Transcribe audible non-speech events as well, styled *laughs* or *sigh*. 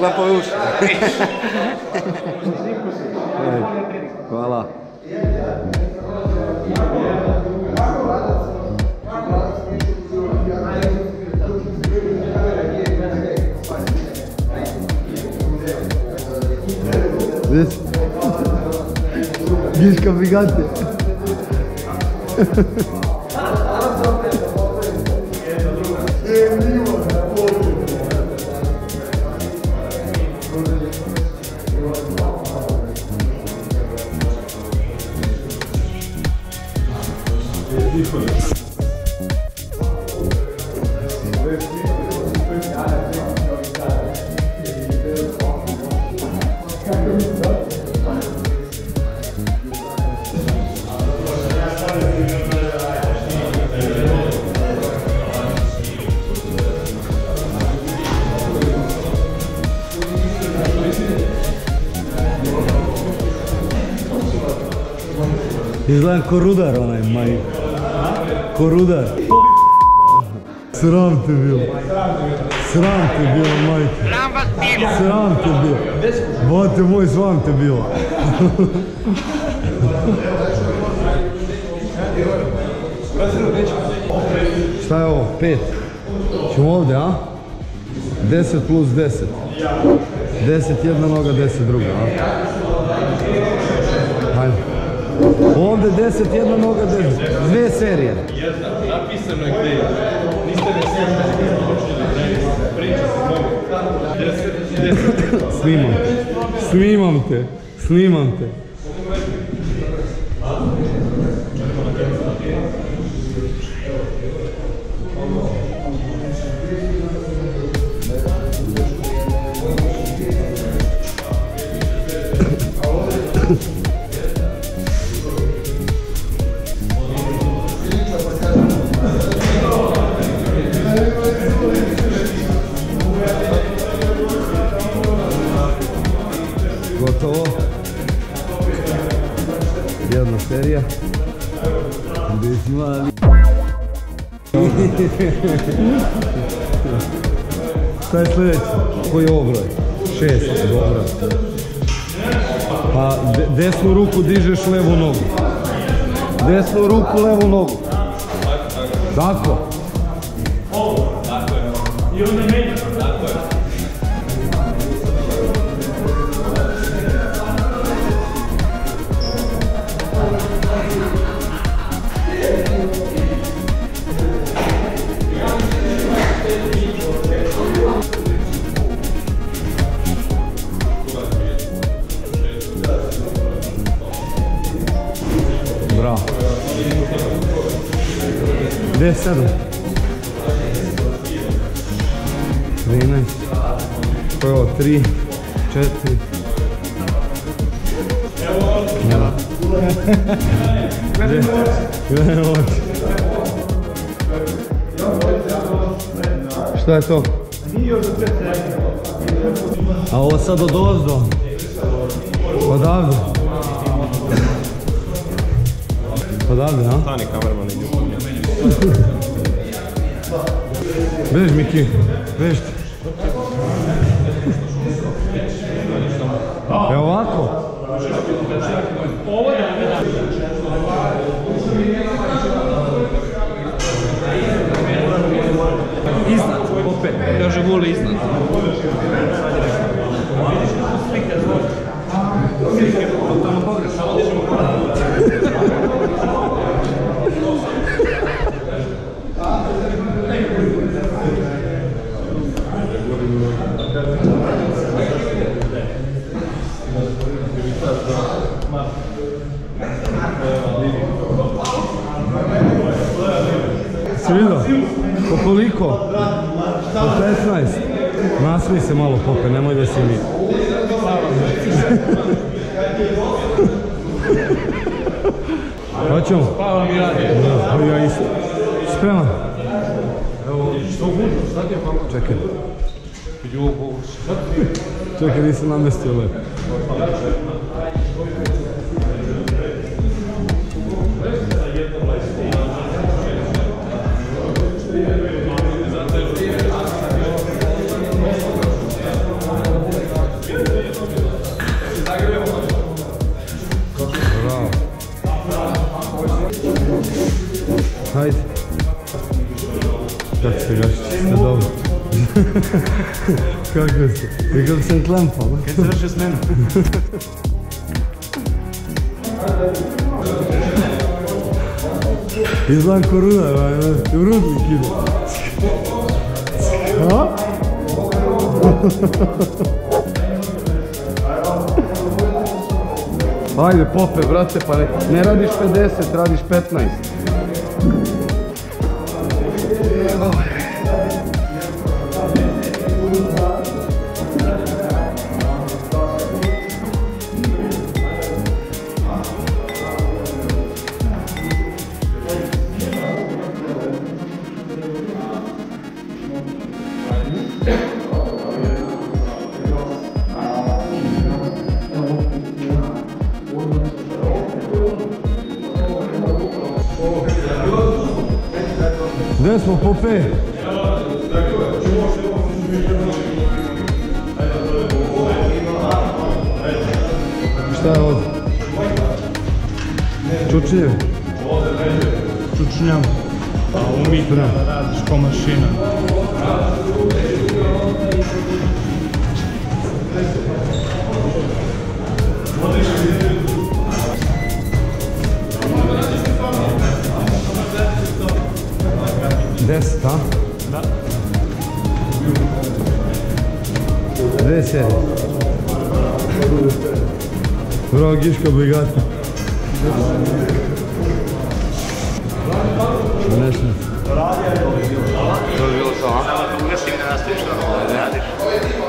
lá para os. Vai lá. Vês? Diz que obrigado. Thank *laughs* Izgledam ko rudar onaj maj. Ko rudar. Sram te bilo. Sram te bilo, majke. Sram te bilo. Bate moj, sram te bilo. Šta je ovo? Pet. Ćemo ovdje, a? Deset plus deset. Deset jedna noga, deset druga, a? Ovdje deset jedna noga, deset. Dve serije. Napisano je gdje je. Niste ne sjećali deset. Snimam. Snimam te. Snimam te. Jedna serija. Gdje si mali? *laughs* Šta je sljedeći? Koji je ovo broj? Šest, dobro. Pa de- desnu ruku dižeš levu nogu. Desnu ruku, levu nogu. Tako. Bravo. Gdje je sedam? 13. Ko je ovo? 3, 4. Evo. Gledaj oči. Šta je to? A ovo sad od ozdo? Odavde? Odavde, a? Stani kamerman ide. Bež Miki, bež ti. Evo ovako. Iznad, opet. Kaže voli iznad. Si vidio? Po koliko? Po 15. Nasmij se malo pope, nemoj da si mi. Hoćemo? Hvala mi radi. Da, ja isto. Spreman? Čekaj. Čekaj, nisam namestio lep. Ajde. Как сега ще сте добре? как сте? Викам се отлампа. Къде се ръжа с мен? Izvan koruna, rudnik ide. A? Ajde, pope, brate, pa ne, ne radiš 50, radiš 15. Gdje smo, pope? Šta je ovdje? Čučnjev? Čučnjam. A da radiš ko mašina. Deset, a? Da. Gdje se? Bravo, Giško Brigata. Ne znam. To bi bilo to, a? Ugasim da nastaviš ne radiš.